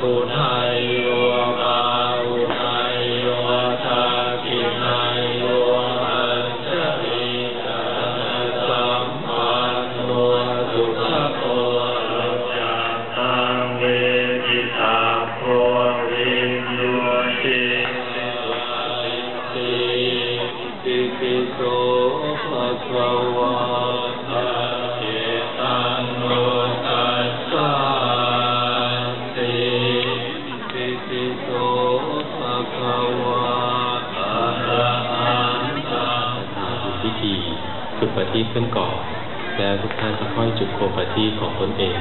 คุณายโย พิธีจุดประทีปขึ้นก่อนแล้วทุกท่านจะค่อยจุดโคมประทีปของตนเอง